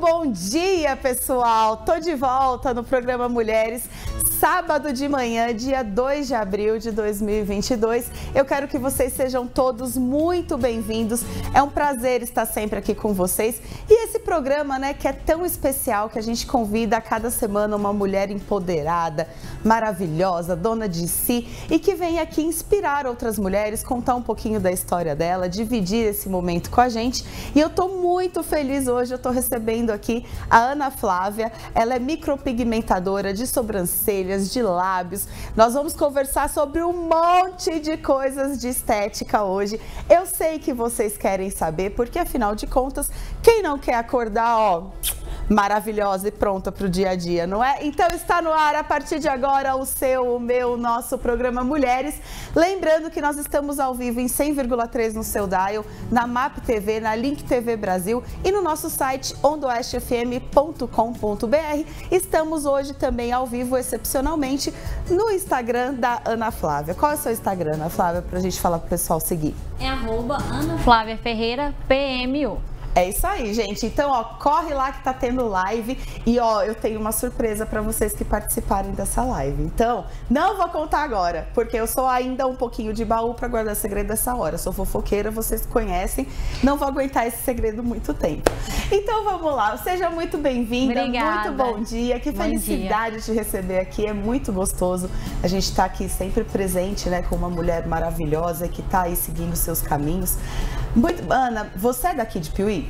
bom dia, pessoal! Tô de volta no programa Mulheres, sábado de manhã, dia 2 de abril de 2022. Eu quero que vocês sejam todos muito bem-vindos. É um prazer estar sempre aqui com vocês. E esse programa, né, que é tão especial que a gente convida a cada semana uma mulher empoderada, maravilhosa, dona de si e que vem aqui inspirar outras mulheres, contar um pouquinho da história dela, dividir esse momento com a gente. E eu tô muito feliz hoje, eu tô recebendo aqui a Ana Flávia. Ela é micropigmentadora de sobrancelhas, de lábios. Nós vamos conversar sobre um monte de coisas de estética hoje. Eu sei que vocês querem saber, porque afinal de contas, quem não quer acordar, ó, maravilhosa e pronta para o dia a dia, não é? Então está no ar a partir de agora o seu, o meu, nosso programa Mulheres. Lembrando que nós estamos ao vivo em 100,3 no seu dial, na MAP TV, na Link TV Brasil e no nosso site ondoestfm.com.br. Estamos hoje também ao vivo, excepcionalmente, no Instagram da Ana Flávia. Qual é o seu Instagram, Ana Flávia, para a gente falar para o pessoal seguir? É arroba Ana Flávia Ferreira, PMU. É isso aí, gente. Então, ó, corre lá que tá tendo live e ó, eu tenho uma surpresa para vocês que participarem dessa live. Então, não vou contar agora, porque eu sou ainda um pouquinho de baú para guardar segredo dessa hora. sou fofoqueira, vocês conhecem. Não vou aguentar esse segredo muito tempo. Então, vamos lá. Seja muito bem-vinda. Muito bom dia. Que bom felicidade dia. te receber aqui. É muito gostoso. A gente está aqui sempre presente, né, com uma mulher maravilhosa que está aí seguindo seus caminhos. Muito, Ana, você é daqui de Piuí?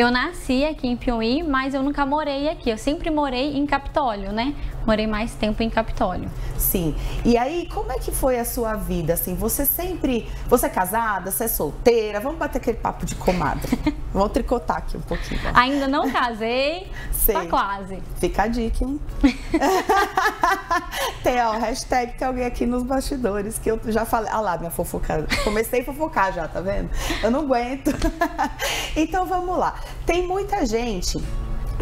Eu nasci aqui em Piuí, mas eu nunca morei aqui. Eu sempre morei em Capitólio, né? Morei mais tempo em Capitólio. Sim. E aí, como é que foi a sua vida? Assim, você sempre. Você é casada? Você é solteira? Vamos bater aquele papo de comadre. Vamos tricotar aqui um pouquinho. Ainda não casei. Sei. Tá quase. Fica a dica, hein? tem, ó, hashtag tem alguém aqui nos bastidores que eu já falei. Ah lá, minha fofoca. Comecei a fofocar já, tá vendo? Eu não aguento. então vamos lá. Tem muita gente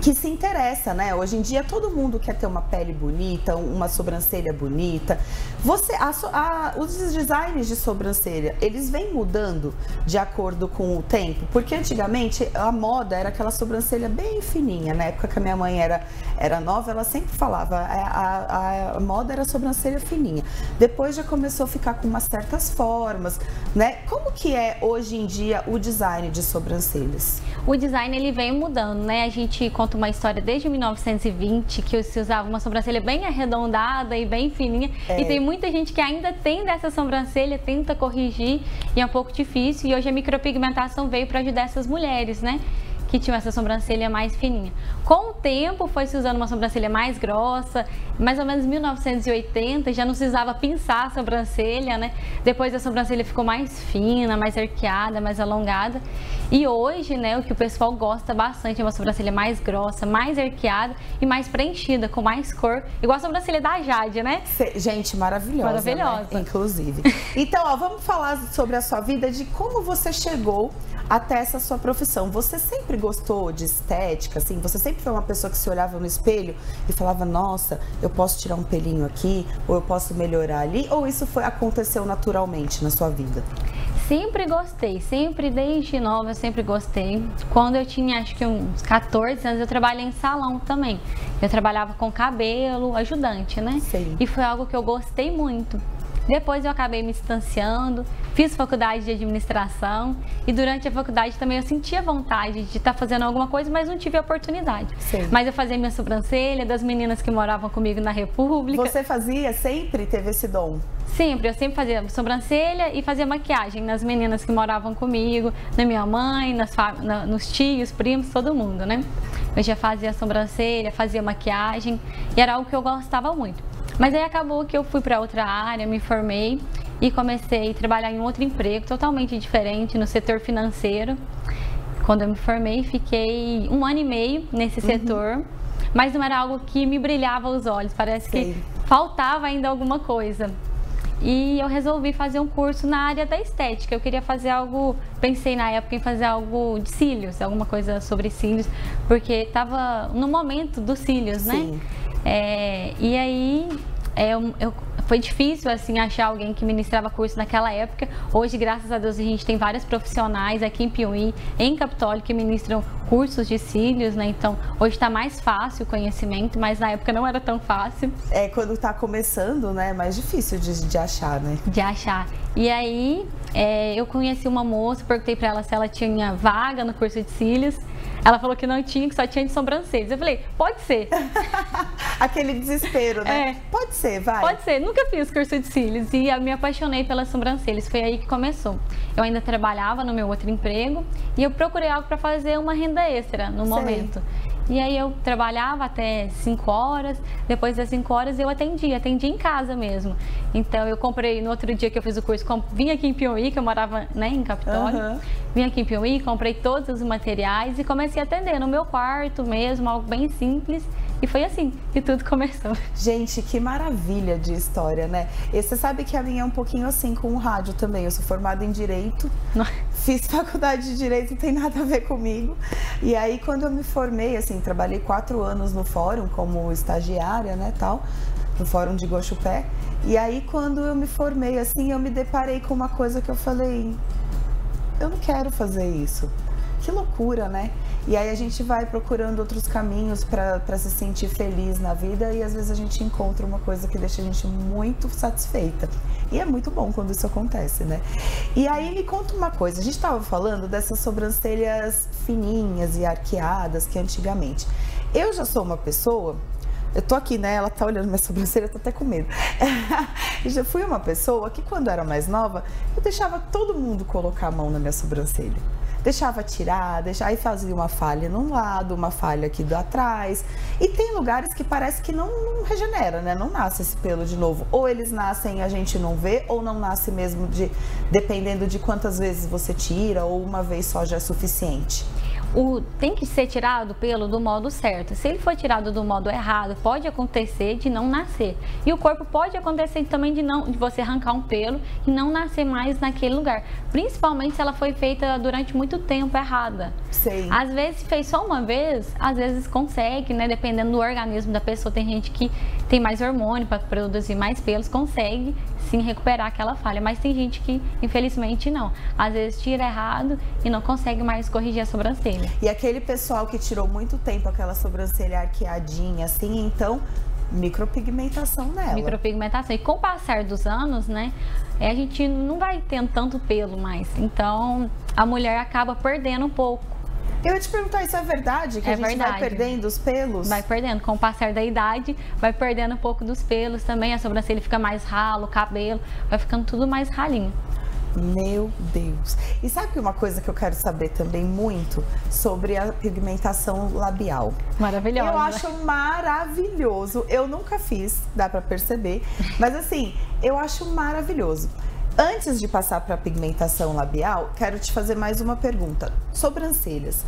que se interessa, né? Hoje em dia todo mundo quer ter uma pele bonita, uma sobrancelha bonita. Você, a, a, os designs de sobrancelha, eles vêm mudando de acordo com o tempo, porque antigamente a moda era aquela sobrancelha bem fininha. Na época que a minha mãe era, era nova, ela sempre falava é, a, a, moda era sobrancelha fininha. Depois já começou a ficar com umas certas formas, né? Como que é hoje em dia o design de sobrancelhas? O design ele vem mudando, né? A gente conta uma história desde 1920 que se usava uma sobrancelha bem arredondada e bem fininha. É. E tem muita gente que ainda tem dessa sobrancelha, tenta corrigir e é um pouco difícil. E hoje a micropigmentação veio para ajudar essas mulheres, né? Que tinham essa sobrancelha mais fininha. Com o tempo foi se usando uma sobrancelha mais grossa, mais ou menos 1980 já não se usava pinçar a sobrancelha, né? Depois a sobrancelha ficou mais fina, mais arqueada, mais alongada. E hoje, né, o que o pessoal gosta bastante é uma sobrancelha mais grossa, mais arqueada e mais preenchida, com mais cor, igual a sobrancelha da Jade, né? Gente, maravilhosa. Maravilhosa. Né? Inclusive. Então, ó, vamos falar sobre a sua vida, de como você chegou até essa sua profissão. Você sempre gostou de estética, assim? Você sempre foi uma pessoa que se olhava no espelho e falava, nossa, eu posso tirar um pelinho aqui, ou eu posso melhorar ali? Ou isso foi aconteceu naturalmente na sua vida? Sempre gostei, sempre desde nova eu sempre gostei. Quando eu tinha acho que uns 14 anos eu trabalhei em salão também. Eu trabalhava com cabelo, ajudante, né? Sim. E foi algo que eu gostei muito. Depois eu acabei me distanciando, fiz faculdade de administração e durante a faculdade também eu sentia vontade de estar tá fazendo alguma coisa, mas não tive a oportunidade. Sim. Mas eu fazia minha sobrancelha das meninas que moravam comigo na República. Você fazia? Sempre teve esse dom? Sempre, eu sempre fazia sobrancelha e fazia maquiagem nas meninas que moravam comigo, na minha mãe, nas, na, nos tios, primos, todo mundo, né? Eu já fazia sobrancelha, fazia maquiagem e era algo que eu gostava muito. Mas aí acabou que eu fui para outra área, me formei e comecei a trabalhar em outro emprego totalmente diferente no setor financeiro. Quando eu me formei, fiquei um ano e meio nesse uhum. setor, mas não era algo que me brilhava os olhos, parece Sei. que faltava ainda alguma coisa. E eu resolvi fazer um curso na área da estética. Eu queria fazer algo, pensei na época em fazer algo de cílios, alguma coisa sobre cílios, porque estava no momento dos cílios, né? Sim. É, e aí é, eu, eu foi difícil assim achar alguém que ministrava curso naquela época. Hoje, graças a Deus, a gente tem vários profissionais aqui em Piuí, em Capitólio, que ministram cursos de cílios, né? Então, hoje está mais fácil o conhecimento, mas na época não era tão fácil. É, quando está começando, né? É mais difícil de, de achar, né? De achar. E aí, é, eu conheci uma moça, perguntei para ela se ela tinha vaga no curso de cílios. Ela falou que não tinha, que só tinha de sobrancelhas. Eu falei, pode ser. Aquele desespero, né? É. Pode ser, vai. Pode ser. Nunca fiz curso de cílios e me apaixonei pelas sobrancelhas. Foi aí que começou. Eu ainda trabalhava no meu outro emprego e eu procurei algo para fazer uma renda extra no Sei. momento. E aí eu trabalhava até 5 horas, depois das 5 horas eu atendia, atendia em casa mesmo. Então eu comprei, no outro dia que eu fiz o curso, vim aqui em Piauí, que eu morava né, em Capitólio, uhum. vim aqui em Piauí, comprei todos os materiais e comecei a atender no meu quarto mesmo, algo bem simples. E foi assim que tudo começou. Gente, que maravilha de história, né? E você sabe que a minha é um pouquinho assim com o rádio também. Eu sou formada em Direito, fiz faculdade de Direito, não tem nada a ver comigo. E aí, quando eu me formei, assim, trabalhei quatro anos no fórum como estagiária, né, tal, no fórum de Gochupé. E aí, quando eu me formei, assim, eu me deparei com uma coisa que eu falei: eu não quero fazer isso. Que loucura, né? E aí a gente vai procurando outros caminhos para se sentir feliz na vida e às vezes a gente encontra uma coisa que deixa a gente muito satisfeita. E é muito bom quando isso acontece, né? E aí me conta uma coisa, a gente estava falando dessas sobrancelhas fininhas e arqueadas que antigamente. Eu já sou uma pessoa eu tô aqui, né? Ela tá olhando minha sobrancelha, eu tô até com medo. eu já fui uma pessoa que, quando era mais nova, eu deixava todo mundo colocar a mão na minha sobrancelha deixava tirar, deixava, aí fazia uma falha num lado, uma falha aqui do atrás. E tem lugares que parece que não, não, regenera, né? Não nasce esse pelo de novo. Ou eles nascem e a gente não vê, ou não nasce mesmo de dependendo de quantas vezes você tira, ou uma vez só já é suficiente o, tem que ser tirado pelo do modo certo. Se ele for tirado do modo errado, pode acontecer de não nascer. E o corpo pode acontecer também de não de você arrancar um pelo e não nascer mais naquele lugar. Principalmente se ela foi feita durante muito tempo errada. Sim. Às vezes fez só uma vez, às vezes consegue, né? Dependendo do organismo da pessoa. Tem gente que tem mais hormônio para produzir mais pelos, consegue sim recuperar aquela falha. Mas tem gente que, infelizmente, não. Às vezes tira errado e não consegue mais corrigir a sobrancelha. E aquele pessoal que tirou muito tempo aquela sobrancelha arqueadinha, assim, então micropigmentação nela. Micropigmentação. E com o passar dos anos, né, a gente não vai tendo tanto pelo mais. Então, a mulher acaba perdendo um pouco eu ia te perguntar, isso é verdade? Que é a gente verdade. vai perdendo os pelos? Vai perdendo. Com o passar da idade, vai perdendo um pouco dos pelos também. A sobrancelha fica mais ralo, o cabelo vai ficando tudo mais ralinho. Meu Deus. E sabe uma coisa que eu quero saber também muito sobre a pigmentação labial? Maravilhosa. Eu acho maravilhoso. Eu nunca fiz, dá para perceber, mas assim, eu acho maravilhoso. Antes de passar para a pigmentação labial, quero te fazer mais uma pergunta. Sobrancelhas.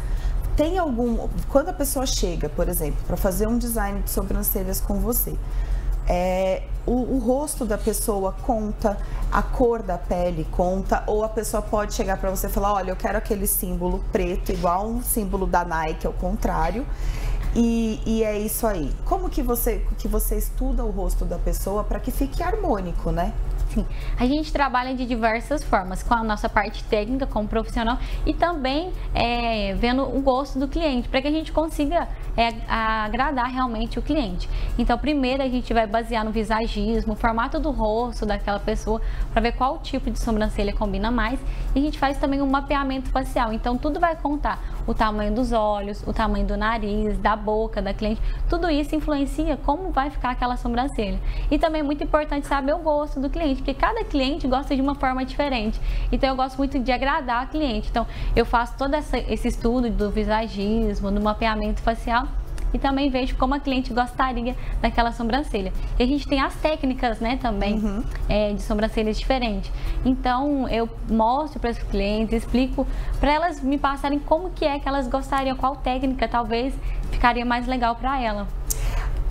Tem algum. Quando a pessoa chega, por exemplo, para fazer um design de sobrancelhas com você, é, o, o, rosto da pessoa conta, a cor da pele conta, ou a pessoa pode chegar para você e falar: olha, eu quero aquele símbolo preto, igual um símbolo da Nike, ao contrário. E, e, é isso aí. Como que você, que você estuda o rosto da pessoa para que fique harmônico, né? Sim, a gente trabalha de diversas formas, com a nossa parte técnica como profissional e também é, vendo o gosto do cliente, para que a gente consiga é, agradar realmente o cliente. Então, primeiro a gente vai basear no visagismo, o formato do rosto daquela pessoa, para ver qual tipo de sobrancelha combina mais. E a gente faz também um mapeamento facial, então tudo vai contar o tamanho dos olhos, o tamanho do nariz, da boca da cliente, tudo isso influencia como vai ficar aquela sobrancelha. E também é muito importante saber o gosto do cliente porque cada cliente gosta de uma forma diferente. Então eu gosto muito de agradar a cliente. Então eu faço todo essa, esse estudo do visagismo, do mapeamento facial e também vejo como a cliente gostaria daquela sobrancelha. E a gente tem as técnicas, né, também, uhum. é, de sobrancelhas diferentes. Então, eu mostro para os clientes, explico para elas me passarem como que é que elas gostariam, qual técnica talvez ficaria mais legal para ela.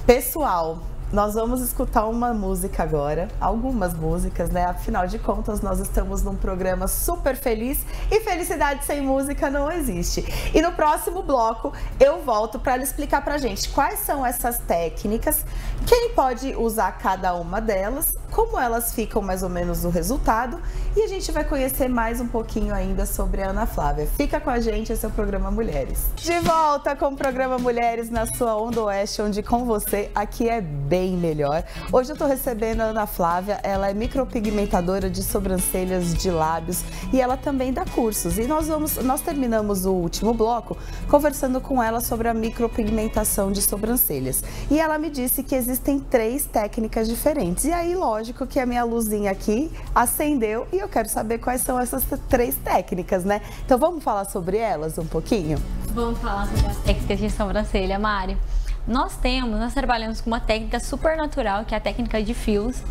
Pessoal, nós vamos escutar uma música agora, algumas músicas, né? Afinal de contas, nós estamos num programa super feliz e felicidade sem música não existe. E no próximo bloco eu volto para explicar pra gente quais são essas técnicas, quem pode usar cada uma delas, como elas ficam mais ou menos no resultado e a gente vai conhecer mais um pouquinho ainda sobre a Ana Flávia. Fica com a gente, esse é o programa Mulheres. De volta com o programa Mulheres na sua Onda Oeste, onde com você aqui é bem bem melhor. Hoje eu estou recebendo a Ana Flávia, ela é micropigmentadora de sobrancelhas, de lábios e ela também dá cursos. E nós vamos, nós terminamos o último bloco conversando com ela sobre a micropigmentação de sobrancelhas. E ela me disse que existem três técnicas diferentes. E aí, lógico que a minha luzinha aqui acendeu e eu quero saber quais são essas três técnicas, né? Então vamos falar sobre elas um pouquinho? Vamos falar sobre as técnicas de sobrancelha, Mari. Nós temos, nós trabalhamos com uma técnica super natural, que é a técnica de fios.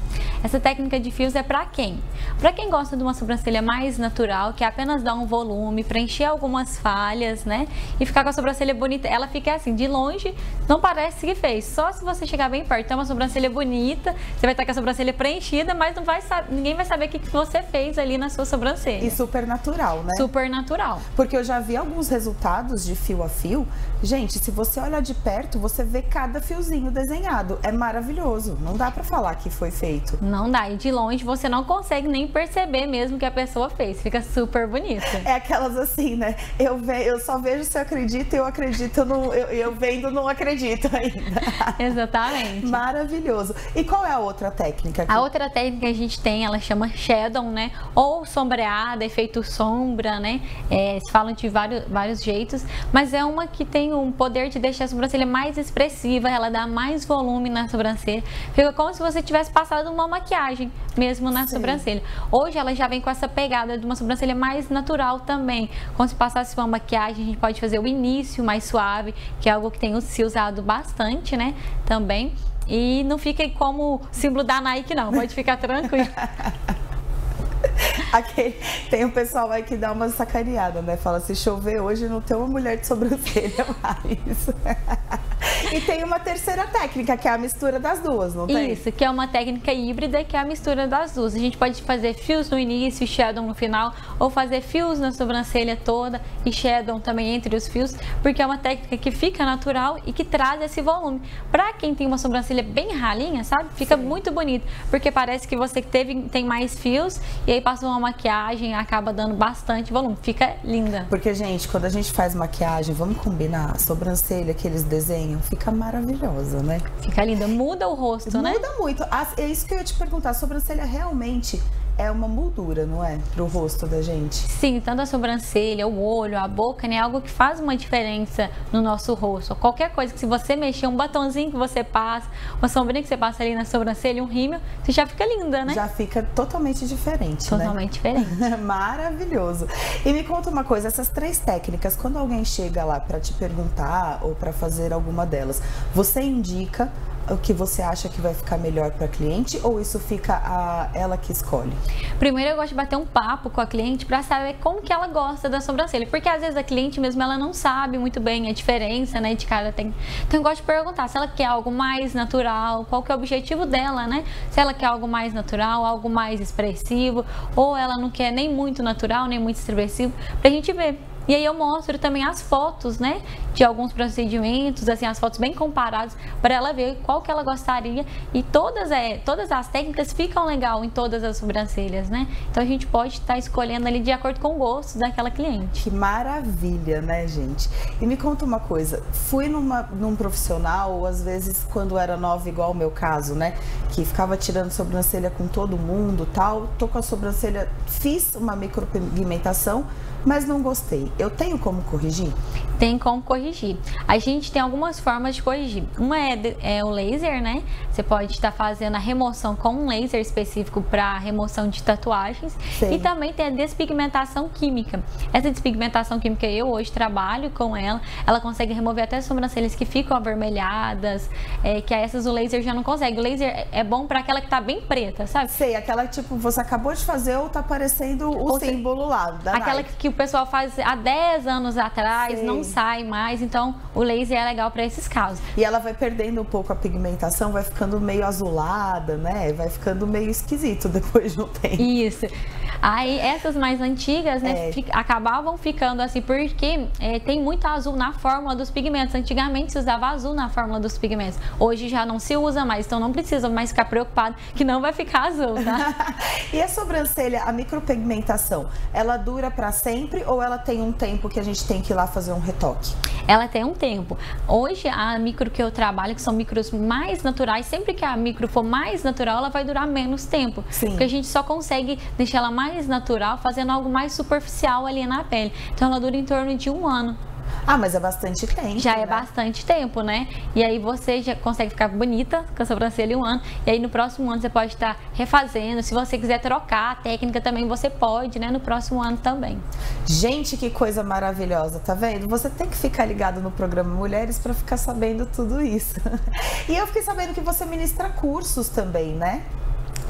Essa técnica de fios é para quem? Para quem gosta de uma sobrancelha mais natural, que apenas dá um volume, preencher algumas falhas, né? E ficar com a sobrancelha bonita. Ela fica assim, de longe, não parece que fez. Só se você chegar bem perto, é uma sobrancelha bonita, você vai estar com a sobrancelha preenchida, mas não vai ninguém vai saber o que você fez ali na sua sobrancelha. E super natural, né? Super natural. Porque eu já vi alguns resultados de fio a fio. Gente, se você olhar de perto, você ver cada fiozinho desenhado. É maravilhoso. Não dá para falar que foi feito. Não dá. E de longe você não consegue nem perceber mesmo que a pessoa fez. Fica super bonito. É aquelas assim, né? Eu, ve eu só vejo se eu acredito, eu acredito, no, eu, eu vendo, não acredito ainda. Exatamente. Maravilhoso. E qual é a outra técnica? Aqui? A outra técnica que a gente tem, ela chama shadow, né? Ou sombreada, efeito sombra, né? É, se falam de vários, vários jeitos, mas é uma que tem um poder de deixar a sobrancelha mais expressiva ela dá mais volume na sobrancelha. Fica como se você tivesse passado uma maquiagem mesmo na Sim. sobrancelha. Hoje ela já vem com essa pegada de uma sobrancelha mais natural também. Como se passasse uma maquiagem, a gente pode fazer o início mais suave, que é algo que tem se usado bastante, né? Também. E não fica como símbolo da Nike, não. Pode ficar tranquilo. Aquele, tem um pessoal aí que dá uma sacaneada, né? Fala, se chover hoje não tem uma mulher de sobrancelha mais. e tem uma terceira técnica, que é a mistura das duas, não tem? Isso, que é uma técnica híbrida, que é a mistura das duas. A gente pode fazer fios no início e shadow no final, ou fazer fios na sobrancelha toda e shadow também entre os fios, porque é uma técnica que fica natural e que traz esse volume. Pra quem tem uma sobrancelha bem ralinha, sabe? Fica Sim. muito bonito, porque parece que você teve, tem mais fios e aí passa uma maquiagem acaba dando bastante volume. Fica linda. Porque, gente, quando a gente faz maquiagem, vamos combinar, a sobrancelha que eles desenham fica maravilhosa, né? Fica linda. Muda o rosto, Muda né? Muda muito. É isso que eu ia te perguntar. A sobrancelha realmente é uma moldura, não é? Pro rosto da gente. Sim, tanto a sobrancelha, o olho, a boca, né? Algo que faz uma diferença no nosso rosto. Qualquer coisa que se você mexer, um batonzinho que você passa, uma sombrinha que você passa ali na sobrancelha, um rímel, você já fica linda, né? Já fica totalmente diferente, né? Totalmente né? diferente. Maravilhoso. E me conta uma coisa, essas três técnicas, quando alguém chega lá para te perguntar ou para fazer alguma delas, você indica o que você acha que vai ficar melhor para a cliente ou isso fica a ela que escolhe? Primeiro eu gosto de bater um papo com a cliente para saber como que ela gosta da sobrancelha, porque às vezes a cliente mesmo ela não sabe muito bem a diferença, né, de cada tem. Então eu gosto de perguntar se ela quer algo mais natural, qual que é o objetivo dela, né? Se ela quer algo mais natural, algo mais expressivo, ou ela não quer nem muito natural, nem muito expressivo, pra gente ver e aí eu mostro também as fotos, né, de alguns procedimentos, assim, as fotos bem comparadas, para ela ver qual que ela gostaria. E todas, é, todas as técnicas ficam legal em todas as sobrancelhas, né? Então a gente pode estar tá escolhendo ali de acordo com o gosto daquela cliente. Que maravilha, né, gente? E me conta uma coisa, fui numa, num profissional, ou às vezes quando era nova, igual o meu caso, né? Que ficava tirando sobrancelha com todo mundo tal, tô com a sobrancelha, fiz uma micropigmentação, mas não gostei. Eu tenho como corrigir? Tem como corrigir. A gente tem algumas formas de corrigir. Uma é, é o laser, né? Você pode estar fazendo a remoção com um laser específico para remoção de tatuagens. Sim. E também tem a despigmentação química. Essa despigmentação química eu hoje trabalho com ela. Ela consegue remover até sobrancelhas que ficam avermelhadas, é, que essas o laser já não consegue. O laser é bom para aquela que tá bem preta, sabe? Sei, aquela que tipo você acabou de fazer ou tá aparecendo o ou símbolo lá. aquela que, que o pessoal faz há 10 anos atrás, Sei. não sai mais, então o laser é legal para esses casos. E ela vai perdendo um pouco a pigmentação, vai ficando meio azulada, né? Vai ficando meio esquisito depois de um tempo. Isso. Aí essas mais antigas, né, é. acabavam ficando assim, porque é, tem muito azul na fórmula dos pigmentos. Antigamente se usava azul na fórmula dos pigmentos. Hoje já não se usa mais, então não precisa mais ficar preocupado que não vai ficar azul, tá? e a sobrancelha, a micropigmentação, ela dura para sempre ou ela tem um tempo que a gente tem que ir lá fazer um retoque? Ela tem um tempo. Hoje a micro que eu trabalho, que são micros mais naturais, sempre que a micro for mais natural, ela vai durar menos tempo. Sim. Porque a gente só consegue deixar ela mais mais natural, fazendo algo mais superficial ali na pele. Então ela dura em torno de um ano. Ah, mas é bastante tempo. Já é né? é bastante tempo, né? E aí você já consegue ficar bonita com a sobrancelha um ano. E aí no próximo ano você pode estar refazendo. Se você quiser trocar a técnica também, você pode, né? No próximo ano também. Gente, que coisa maravilhosa, tá vendo? Você tem que ficar ligado no programa Mulheres para ficar sabendo tudo isso. E eu fiquei sabendo que você ministra cursos também, né?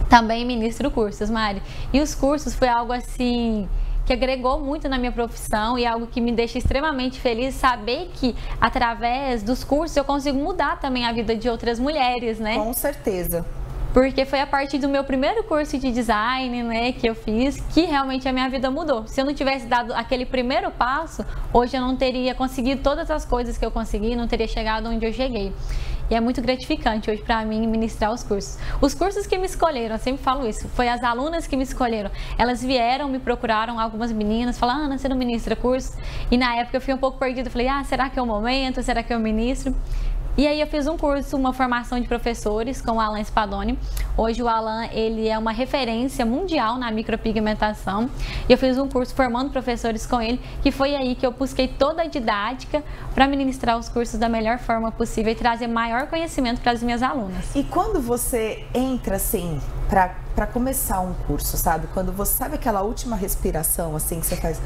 Também ministro cursos, Mari. E os cursos foi algo assim que agregou muito na minha profissão e algo que me deixa extremamente feliz saber que através dos cursos eu consigo mudar também a vida de outras mulheres, né? Com certeza. Porque foi a partir do meu primeiro curso de design, né, que eu fiz, que realmente a minha vida mudou. Se eu não tivesse dado aquele primeiro passo, hoje eu não teria conseguido todas as coisas que eu consegui, não teria chegado onde eu cheguei. E é muito gratificante hoje para mim ministrar os cursos. Os cursos que me escolheram, eu sempre falo isso, foi as alunas que me escolheram. Elas vieram, me procuraram, algumas meninas, falaram, Ana, você não ministra curso? E na época eu fui um pouco perdida, falei, ah, será que é o momento? Será que eu ministro? E aí eu fiz um curso, uma formação de professores com o Alan Spadoni. Hoje o Alan, ele é uma referência mundial na micropigmentação. E eu fiz um curso formando professores com ele, que foi aí que eu busquei toda a didática para ministrar os cursos da melhor forma possível e trazer maior conhecimento para as minhas alunas. E quando você entra assim para para começar um curso, sabe? Quando você sabe aquela última respiração assim que você faz,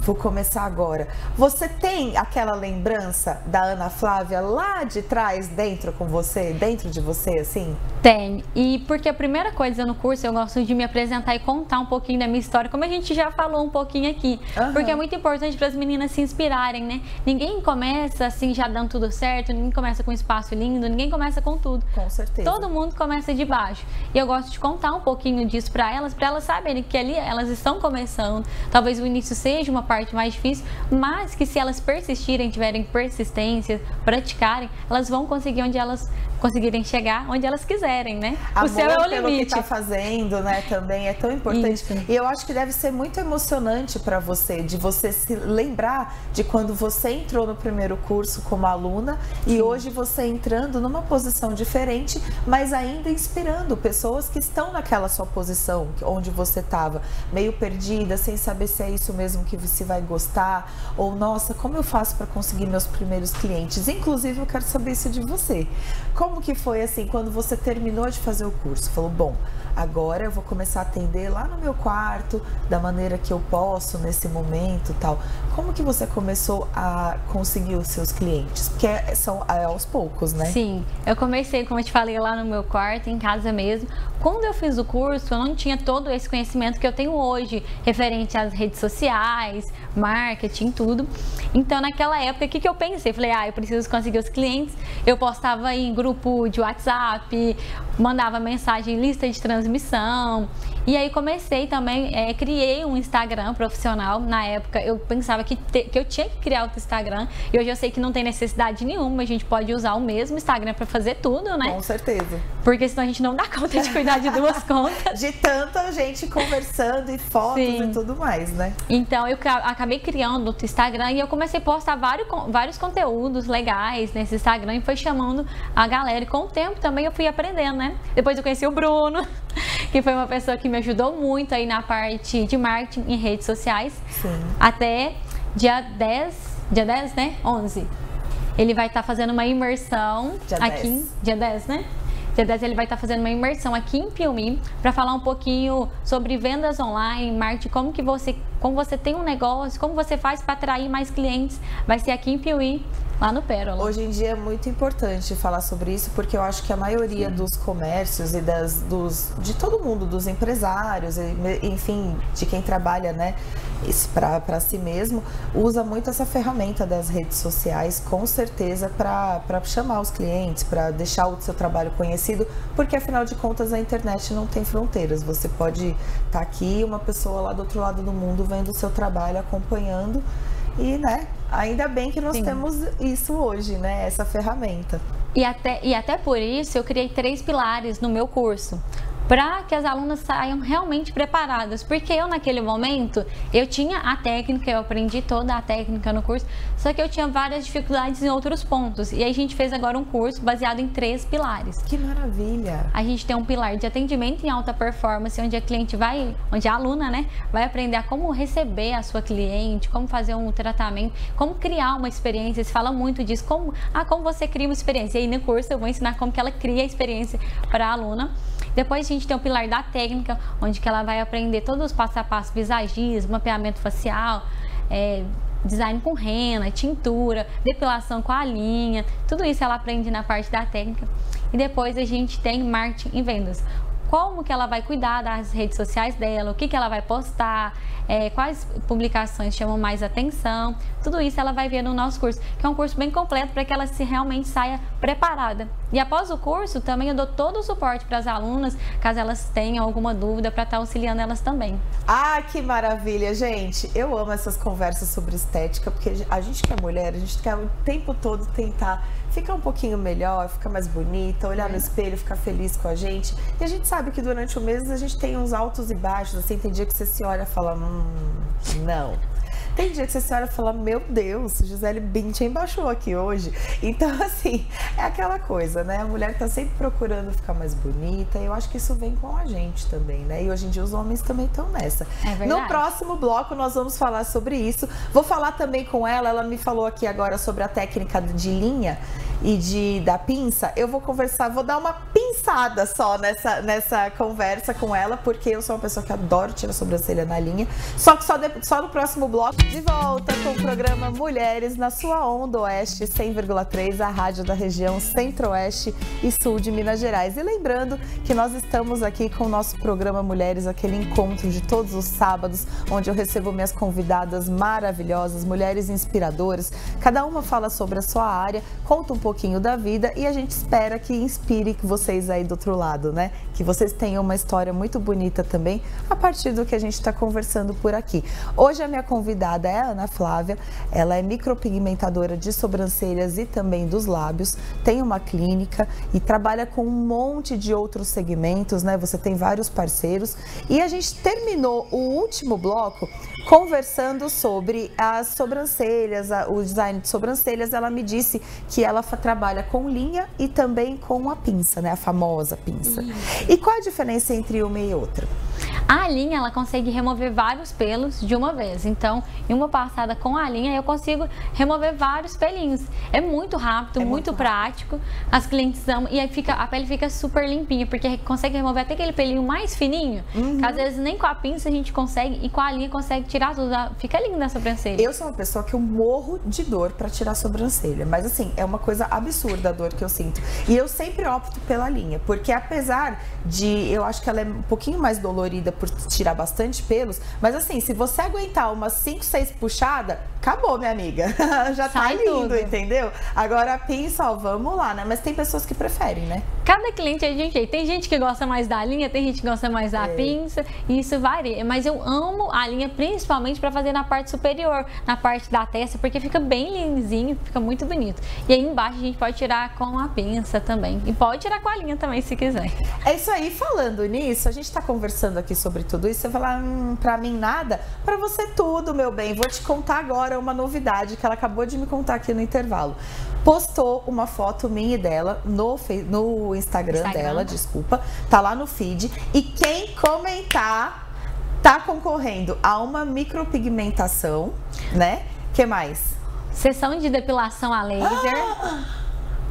vou começar agora. Você tem aquela lembrança da Ana Flávia lá de trás dentro com você, dentro de você assim? Tem. E porque a primeira coisa no curso eu gosto de me apresentar e contar um pouquinho da minha história, como a gente já falou um pouquinho aqui. Uhum. Porque é muito importante para as meninas se inspirarem, né? Ninguém começa assim já dando tudo certo, ninguém começa com um espaço lindo, ninguém começa com tudo. Com certeza. Todo mundo começa de baixo. E eu gosto de contar contar um pouquinho disso para elas, para elas saberem que ali elas estão começando. Talvez o início seja uma parte mais difícil, mas que se elas persistirem, tiverem persistência, praticarem, elas vão conseguir onde elas conseguirem chegar onde elas quiserem, né? Amor o céu é o limite. que está fazendo, né? Também é tão importante. Isso. E eu acho que deve ser muito emocionante para você, de você se lembrar de quando você entrou no primeiro curso como aluna Sim. e hoje você entrando numa posição diferente, mas ainda inspirando pessoas que estão naquela sua posição, onde você estava, meio perdida, sem saber se é isso mesmo que você vai gostar, ou nossa, como eu faço para conseguir meus primeiros clientes? Inclusive, eu quero saber isso de você. Como como que foi assim, quando você terminou de fazer o curso? Falou, bom, agora eu vou começar a atender lá no meu quarto, da maneira que eu posso nesse momento tal. Como que você começou a conseguir os seus clientes? Porque é, são é aos poucos, né? Sim, eu comecei, como eu te falei, lá no meu quarto, em casa mesmo. Quando eu fiz o curso, eu não tinha todo esse conhecimento que eu tenho hoje, referente às redes sociais, marketing, tudo. Então, naquela época, o que, que eu pensei? Falei, ah, eu preciso conseguir os clientes. Eu postava em grupo de WhatsApp, mandava mensagem, lista de transmissão. E aí comecei também, é, criei um Instagram profissional. Na época eu pensava que, te, que eu tinha que criar outro Instagram. E hoje eu sei que não tem necessidade nenhuma, a gente pode usar o mesmo Instagram para fazer tudo, né? Com certeza. Porque senão a gente não dá conta de cuidar de duas contas. De tanta gente conversando e fotos Sim. e tudo mais, né? Então eu acabei criando outro Instagram e eu comecei a postar vários, vários conteúdos legais nesse Instagram e foi chamando a galera. E com o tempo também eu fui aprendendo, né? Depois eu conheci o Bruno, que foi uma pessoa que me ajudou muito aí na parte de marketing em redes sociais. Sim. Até dia 10, dia 10, né? 11. Ele vai estar tá fazendo uma imersão dia aqui, 10. dia 10, né? Dia 10 ele vai estar tá fazendo uma imersão aqui em Piumhi para falar um pouquinho sobre vendas online, marketing, como que você, como você tem um negócio, como você faz para atrair mais clientes. Vai ser aqui em Piumhi lá no Pérola. Hoje em dia é muito importante falar sobre isso, porque eu acho que a maioria Sim. dos comércios e das, dos, de todo mundo, dos empresários, enfim, de quem trabalha, né, para si mesmo, usa muito essa ferramenta das redes sociais, com certeza, para chamar os clientes, para deixar o seu trabalho conhecido, porque afinal de contas a internet não tem fronteiras. Você pode estar tá aqui, uma pessoa lá do outro lado do mundo vendo o seu trabalho, acompanhando e, né, ainda bem que nós Sim. temos isso hoje, né, essa ferramenta. E até, e até por isso eu criei três pilares no meu curso para que as alunas saiam realmente preparadas, porque eu naquele momento eu tinha a técnica, eu aprendi toda a técnica no curso, só que eu tinha várias dificuldades em outros pontos. E aí a gente fez agora um curso baseado em três pilares. Que maravilha! A gente tem um pilar de atendimento em alta performance, onde a cliente vai, onde a aluna, né, vai aprender a como receber a sua cliente, como fazer um tratamento, como criar uma experiência. Se fala muito disso, como, ah, como você cria uma experiência. E aí no curso eu vou ensinar como que ela cria a experiência para a aluna. Depois a gente tem o pilar da técnica, onde que ela vai aprender todos os passo a passo, visagismo, mapeamento facial, é, design com rena, tintura, depilação com a linha, tudo isso ela aprende na parte da técnica. E depois a gente tem marketing e vendas. Como que ela vai cuidar das redes sociais dela, o que, que ela vai postar, é, quais publicações chamam mais atenção, tudo isso ela vai ver no nosso curso, que é um curso bem completo para que ela se realmente saia preparada. E após o curso, também eu dou todo o suporte para as alunas, caso elas tenham alguma dúvida, para estar tá auxiliando elas também. Ah, que maravilha, gente! Eu amo essas conversas sobre estética, porque a gente que é mulher, a gente quer o tempo todo tentar ficar um pouquinho melhor, ficar mais bonita, olhar é. no espelho, ficar feliz com a gente. E a gente sabe que durante o mês a gente tem uns altos e baixos, assim, tem dia que você se olha e fala, hum, não. Tem dia que você olha e fala, meu Deus, Gisele Bündchen baixou aqui hoje. Então, assim, é aquela coisa, né? A mulher tá sempre procurando ficar mais bonita e eu acho que isso vem com a gente também, né? E hoje em dia os homens também estão nessa. É no próximo bloco nós vamos falar sobre isso. Vou falar também com ela, ela me falou aqui agora sobre a técnica de linha e de da pinça, eu vou conversar, vou dar uma pinçada só nessa, nessa conversa com ela, porque eu sou uma pessoa que adoro tirar sobrancelha na linha. Só que só, de, só no próximo bloco, de volta com o programa Mulheres na sua Onda Oeste 100,3, a rádio da região Centro-Oeste e Sul de Minas Gerais. E lembrando que nós estamos aqui com o nosso programa Mulheres, aquele encontro de todos os sábados, onde eu recebo minhas convidadas maravilhosas, mulheres inspiradoras. Cada uma fala sobre a sua área, conta um pouco pouquinho da vida e a gente espera que inspire vocês aí do outro lado, né? Que vocês tenham uma história muito bonita também a partir do que a gente está conversando por aqui. Hoje a minha convidada é a Ana Flávia, ela é micropigmentadora de sobrancelhas e também dos lábios, tem uma clínica e trabalha com um monte de outros segmentos, né? Você tem vários parceiros e a gente terminou o último bloco conversando sobre as sobrancelhas, o design de sobrancelhas. Ela me disse que ela trabalha com linha e também com a pinça, né? A famosa pinça. Isso. E qual a diferença entre uma e outra? A linha, ela consegue remover vários pelos de uma vez. Então, em uma passada com a linha, eu consigo remover vários pelinhos. É muito rápido, é muito, muito prático. Rápido. As clientes amam e aí fica, a pele fica super limpinha, porque consegue remover até aquele pelinho mais fininho, uhum. às vezes nem com a pinça a gente consegue e com a linha consegue tirar tudo. Fica linda a sobrancelha. Eu sou uma pessoa que eu morro de dor para tirar a sobrancelha, mas assim, é uma coisa absurda a dor que eu sinto. E eu sempre opto pela linha, porque apesar de eu acho que ela é um pouquinho mais dolorida por tirar bastante pelos. Mas assim, se você aguentar umas 5, 6 puxadas, acabou, minha amiga. Já tá Sai tá lindo, tudo. entendeu? Agora a pinça, ó, vamos lá, né? Mas tem pessoas que preferem, né? Cada cliente é de um jeito. Tem gente que gosta mais da linha, tem gente que gosta mais da é. pinça, isso varia. Mas eu amo a linha principalmente para fazer na parte superior, na parte da testa, porque fica bem lisinho, fica muito bonito. E aí embaixo a gente pode tirar com a pinça também. E pode tirar com a linha também, se quiser. É isso aí. Falando nisso, a gente tá conversando aqui sobre sobre tudo isso, você fala, hum, pra mim nada, para você tudo, meu bem. Vou te contar agora uma novidade que ela acabou de me contar aqui no intervalo. Postou uma foto minha e dela no, no Instagram, Instagram dela, desculpa, tá lá no feed. E quem comentar tá concorrendo a uma micropigmentação, né? que mais? Sessão de depilação a laser. Ah!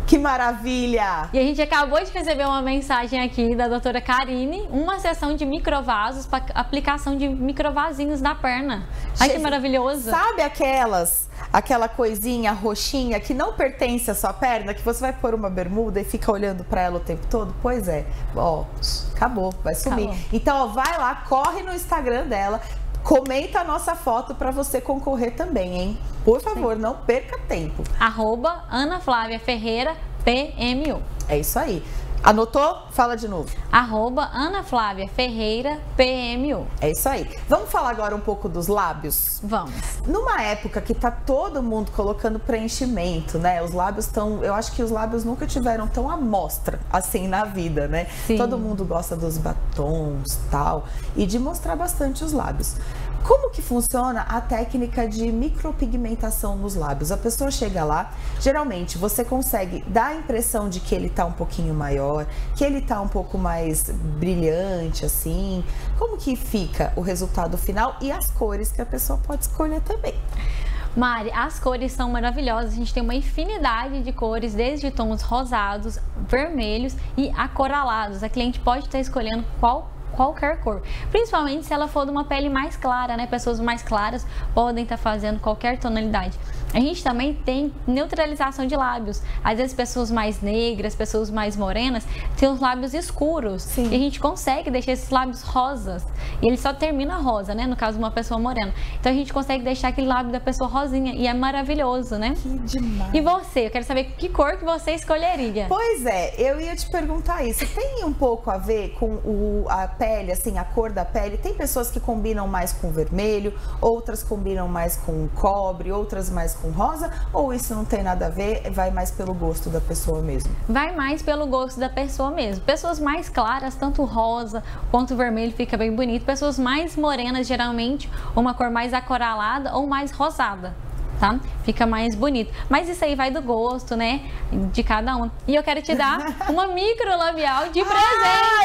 Que maravilha! E a gente acabou de receber uma mensagem aqui da doutora Karine, uma sessão de microvasos para aplicação de microvasinhos na perna. Ai, que maravilhoso! Sabe aquelas aquela coisinha roxinha que não pertence à sua perna, que você vai pôr uma bermuda e fica olhando para ela o tempo todo? Pois é, ó, acabou, vai sumir. Acabou. Então, ó, vai lá, corre no Instagram dela, comenta a nossa foto para você concorrer também, hein? Por favor, Sim. não perca tempo. Arroba Ana Flávia Ferreira PMU. É isso aí. Anotou? Fala de novo. Arroba Ana Flávia Ferreira PMU. É isso aí. Vamos falar agora um pouco dos lábios? Vamos. Numa época que tá todo mundo colocando preenchimento, né? Os lábios estão. Eu acho que os lábios nunca tiveram tão à mostra assim na vida, né? Sim. Todo mundo gosta dos batons tal. E de mostrar bastante os lábios. Como que funciona a técnica de micropigmentação nos lábios? A pessoa chega lá, geralmente você consegue dar a impressão de que ele está um pouquinho maior, que ele está um pouco mais brilhante, assim. Como que fica o resultado final e as cores que a pessoa pode escolher também? Mari, as cores são maravilhosas. A gente tem uma infinidade de cores, desde tons rosados, vermelhos e acoralados. A cliente pode estar escolhendo qual qualquer cor. Principalmente se ela for de uma pele mais clara, né? Pessoas mais claras podem estar tá fazendo qualquer tonalidade. A gente também tem neutralização de lábios. Às vezes pessoas mais negras, pessoas mais morenas, têm os lábios escuros. Sim. E a gente consegue deixar esses lábios rosas. E ele só termina rosa, né? No caso de uma pessoa morena. Então a gente consegue deixar aquele lábio da pessoa rosinha. E é maravilhoso, né? Que demais. E você? Eu quero saber que cor que você escolheria. Pois é, eu ia te perguntar isso. Tem um pouco a ver com o, a pele, assim, a cor da pele? Tem pessoas que combinam mais com vermelho, outras combinam mais com cobre, outras mais com rosa ou isso não tem nada a ver, vai mais pelo gosto da pessoa mesmo? Vai mais pelo gosto da pessoa mesmo. Pessoas mais claras, tanto rosa quanto vermelho fica bem bonito. Pessoas mais morenas, geralmente, uma cor mais acoralada ou mais rosada tá? Fica mais bonito. Mas isso aí vai do gosto, né? De cada um. E eu quero te dar uma micro labial de presente.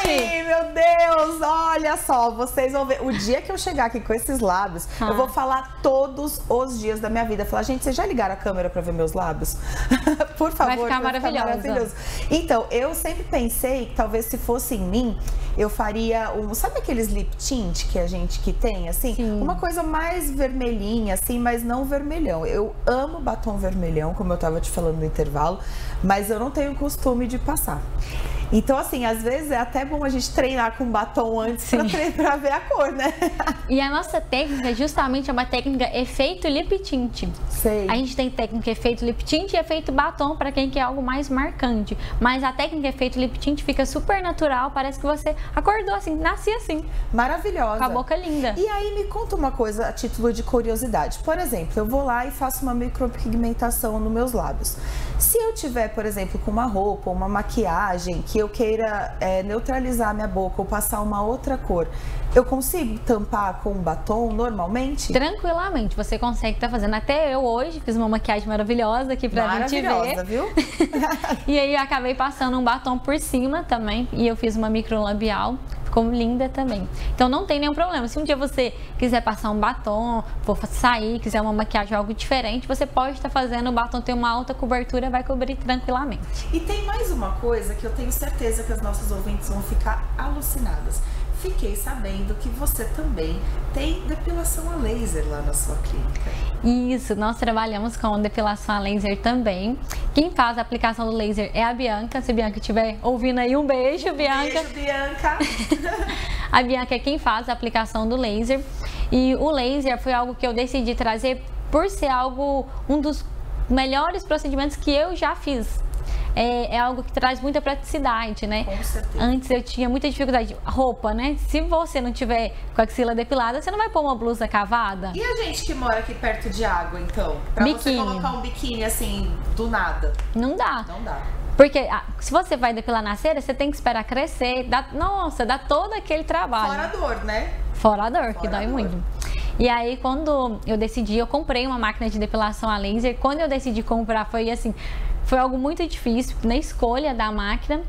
Ai, meu Deus! Olha só, vocês vão ver. O dia que eu chegar aqui com esses lábios, ah. eu vou falar todos os dias da minha vida. Falar, gente, vocês já ligaram a câmera para ver meus lábios? Por favor. Vai ficar maravilhoso. maravilhoso. Então, eu sempre pensei que talvez se fosse em mim, eu faria um. Sabe aqueles lip tint que a gente que tem, assim? Sim. Uma coisa mais vermelhinha, assim, mas não vermelhão. Eu amo batom vermelhão, como eu tava te falando no intervalo, mas eu não tenho costume de passar. Então, assim, às vezes é até bom a gente treinar com batom antes pra, pra, ver a cor, né? E a nossa técnica justamente é uma técnica efeito lip tint. Sei. A gente tem técnica efeito lip tint e efeito batom para quem quer algo mais marcante. Mas a técnica efeito lip tint fica super natural, parece que você acordou assim, nasci assim. Maravilhosa. Com a boca linda. E aí me conta uma coisa a título de curiosidade. Por exemplo, eu vou lá e faço uma micropigmentação nos meus lábios. Se eu tiver, por exemplo, com uma roupa, uma maquiagem que eu queira é, neutralizar minha boca ou passar uma outra cor, eu consigo tampar com um batom normalmente? Tranquilamente, você consegue estar tá fazendo. Até eu hoje fiz uma maquiagem maravilhosa aqui pra gente ver. Maravilhosa, viu? e aí eu acabei passando um batom por cima também e eu fiz uma micro ficou linda também. Então não tem nenhum problema. Se um dia você quiser passar um batom, for sair, quiser uma maquiagem algo diferente, você pode estar fazendo o batom ter uma alta cobertura, vai cobrir tranquilamente. E tem mais uma coisa que eu tenho certeza que as nossas ouvintes vão ficar alucinadas fiquei sabendo que você também tem depilação a laser lá na sua clínica. Isso, nós trabalhamos com depilação a laser também. Quem faz a aplicação do laser é a Bianca. Se a Bianca estiver ouvindo aí, um beijo, Bianca. Beijo, Bianca. a Bianca é quem faz a aplicação do laser. E o laser foi algo que eu decidi trazer por ser algo, um dos melhores procedimentos que eu já fiz é, é, algo que traz muita praticidade, né? Com certeza. Antes eu tinha muita dificuldade. Roupa, né? Se você não tiver com a axila depilada, você não vai pôr uma blusa cavada. E a gente que mora aqui perto de água, então? Pra biquíni. você colocar um biquíni assim, do nada? Não dá. Não dá. Porque ah, se você vai depilar na cera, você tem que esperar crescer. Dá, nossa, dá todo aquele trabalho. Fora a dor, né? Fora a dor, Fora que dói dor. muito. E aí, quando eu decidi, eu comprei uma máquina de depilação a laser. Quando eu decidi comprar, foi assim, foi algo muito difícil na escolha da máquina,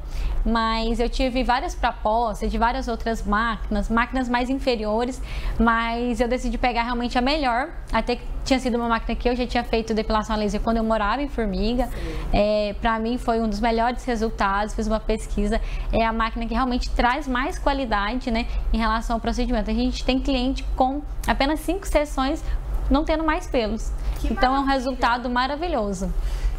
mas eu tive várias propostas de várias outras máquinas, máquinas mais inferiores, mas eu decidi pegar realmente a melhor, até que tinha sido uma máquina que eu já tinha feito depilação a laser quando eu morava em Formiga. É, Para mim foi um dos melhores resultados, fiz uma pesquisa. É a máquina que realmente traz mais qualidade né, em relação ao procedimento. A gente tem cliente com apenas cinco sessões não tendo mais pelos. Que então maravilha. é um resultado maravilhoso.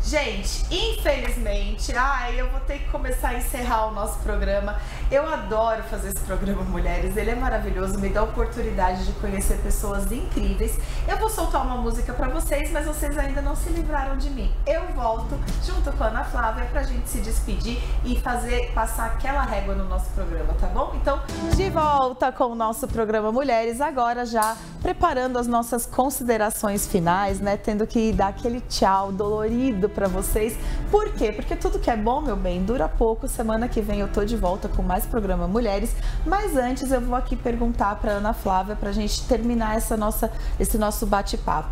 Gente, infelizmente, ai, eu vou ter que começar a encerrar o nosso programa. Eu adoro fazer esse programa Mulheres, ele é maravilhoso, me dá a oportunidade de conhecer pessoas incríveis. Eu vou soltar uma música para vocês, mas vocês ainda não se livraram de mim. Eu volto junto com a Ana Flávia pra gente se despedir e fazer passar aquela régua no nosso programa, tá bom? Então, de volta com o nosso programa Mulheres, agora já preparando as nossas considerações finais, né? Tendo que dar aquele tchau dolorido para vocês. Por quê? Porque tudo que é bom, meu bem, dura pouco. Semana que vem eu tô de volta com mais programa Mulheres, mas antes eu vou aqui perguntar para Ana Flávia pra gente terminar essa nossa esse nosso bate-papo.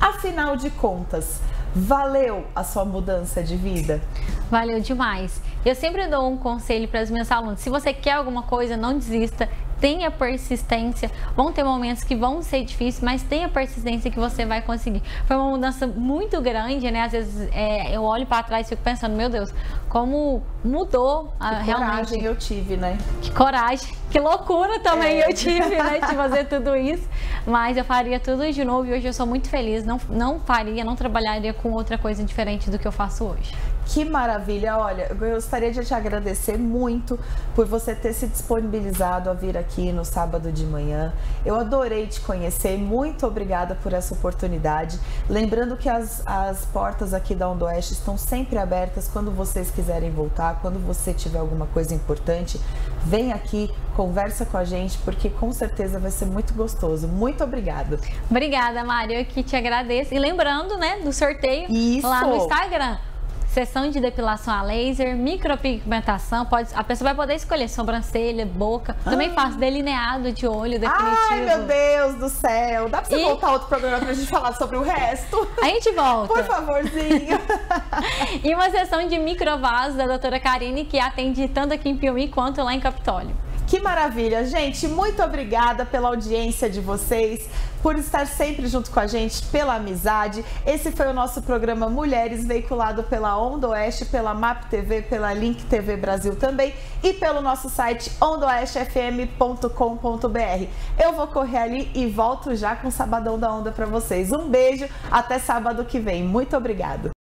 Afinal de contas, valeu a sua mudança de vida? Valeu demais. Eu sempre dou um conselho para os meus alunos: se você quer alguma coisa, não desista. Tenha persistência. Vão ter momentos que vão ser difíceis, mas tenha persistência que você vai conseguir. Foi uma mudança muito grande, né? Às vezes é, eu olho para trás e fico pensando: meu Deus, como mudou a, Que realmente. coragem eu tive, né? Que coragem, que loucura também É. eu tive, né, de fazer tudo isso. Mas eu faria tudo de novo e hoje eu sou muito feliz. Não, não faria, não trabalharia com outra coisa diferente do que eu faço hoje. Que maravilha! Olha, eu gostaria de te agradecer muito por você ter se disponibilizado a vir aqui no sábado de manhã. Eu adorei te conhecer, muito obrigada por essa oportunidade. Lembrando que as, as portas aqui da Onda Oeste estão sempre abertas quando vocês quiserem voltar, quando você tiver alguma coisa importante, vem aqui, conversa com a gente, porque com certeza vai ser muito gostoso. Muito obrigada. Obrigada, Mari. Eu que te agradeço. E lembrando, né, do sorteio Isso. lá no Instagram. Sessão de depilação a laser, micropigmentação, pode, a pessoa vai poder escolher sobrancelha, boca. Também faço delineado de olho definitivo. Ah. Ai, meu Deus do céu! Dá pra você E- voltar outro programa pra gente falar sobre o resto? A gente volta. Por favorzinho. E uma sessão de microvaso da doutora Karine, que atende tanto aqui em Piauí quanto lá em Capitólio. Que maravilha, gente! Muito obrigada pela audiência de vocês, por estar sempre junto com a gente, pela amizade. Esse foi o nosso programa Mulheres, veiculado pela Onda Oeste, pela MAP TV, pela Link TV Brasil também e pelo nosso site ondoestfm.com.br. Eu vou correr ali e volto já com o Sabadão da Onda para vocês. Um beijo, até sábado que vem. Muito obrigada!